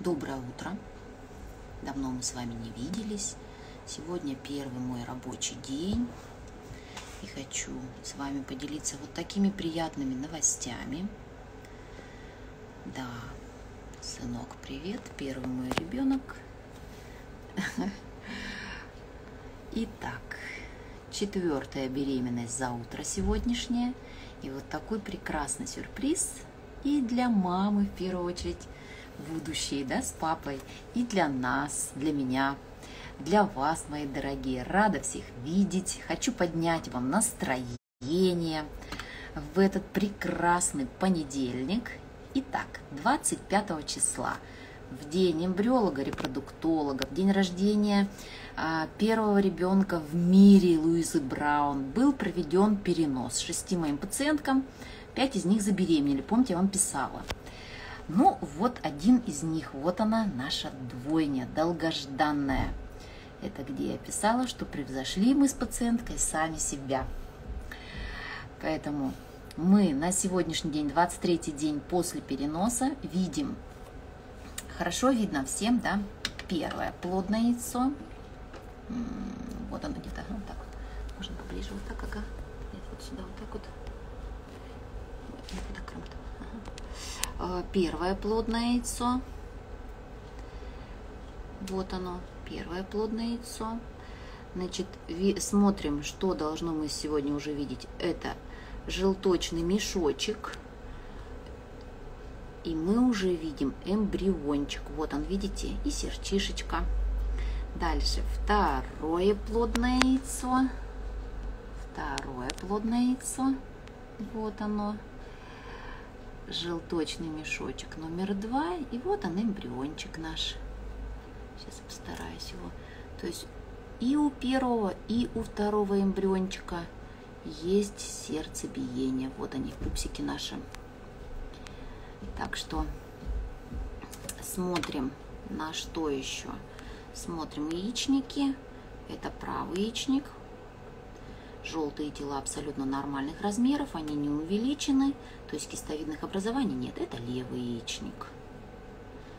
Доброе утро. Давно мы с вами не виделись. Сегодня первый мой рабочий день. И хочу с вами поделиться вот такими приятными новостями. Да, сынок, привет. Первый мой ребенок. Итак, четвертая беременность за утро сегодняшнее. И вот такой прекрасный сюрприз и для мамы в первую очередь будущей, да, с папой, и для нас, для меня, для вас, мои дорогие. Рада всех видеть. Хочу поднять вам настроение в этот прекрасный понедельник. Итак, 25 числа, в день эмбриолога, репродуктолога, в день рождения а, первого ребенка в мире Луизы Браун был проведен перенос шести моим пациенткам. Пять из них забеременели, помните, я вам писала. Ну, вот один из них, вот она, наша двойня, долгожданная. Это где я писала, что превзошли мы с пациенткой сами себя. Поэтому мы на сегодняшний день, 23 день после переноса, видим, хорошо видно всем, да, первое плодное яйцо. Вот оно где-то, вот так вот. Можно поближе, вот так, ага. Нет, вот сюда, вот так вот. Ага. Первое плодное яйцо. Вот оно, первое плодное яйцо. Значит, смотрим, что должно мы сегодня уже видеть. Это желточный мешочек. И мы уже видим эмбриончик. Вот он, видите, и серчишечка. Дальше второе плодное яйцо. Второе плодное яйцо. Вот оно. Желточный мешочек номер два. И вот он, эмбриончик наш. Сейчас постараюсь его. То есть и у первого, и у второго эмбриончика есть сердцебиение. Вот они, пупсики наши. Так что смотрим на что еще. Смотрим яичники. Это правый яичник. Желтые тела абсолютно нормальных размеров, они не увеличены, то есть кистовидных образований нет. Это левый яичник.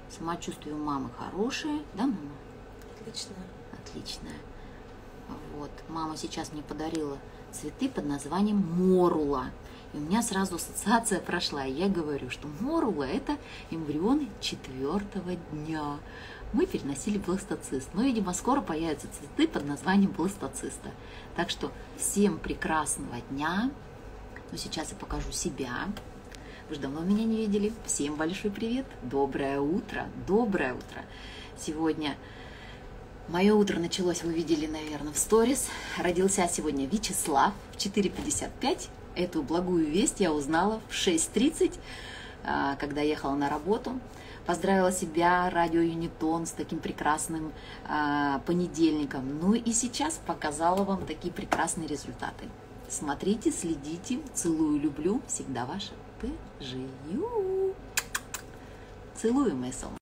Самочувствие у мамы хорошее, да, мама? Отлично. Отличное. Вот, мама сейчас мне подарила цветы под названием морула. И у меня сразу ассоциация прошла, я говорю, что морула – это эмбрионы четвертого дня. Мы переносили бластоцист, но, видимо, скоро появятся цветы под названием бластоциста. Так что всем прекрасного дня. Ну, сейчас я покажу себя. Вы же давно меня не видели. Всем большой привет. Доброе утро. Доброе утро. Сегодня Мое утро началось, вы видели, наверное, в сторис. Родился сегодня Вячеслав в 4.55. Эту благую весть я узнала в 6.30, а, когда ехала на работу. Поздравила себя, радио Юнитон, с таким прекрасным а, понедельником. Ну и сейчас показала вам такие прекрасные результаты. Смотрите, следите, целую, люблю. Всегда ваша П. Целую, мои солнышки.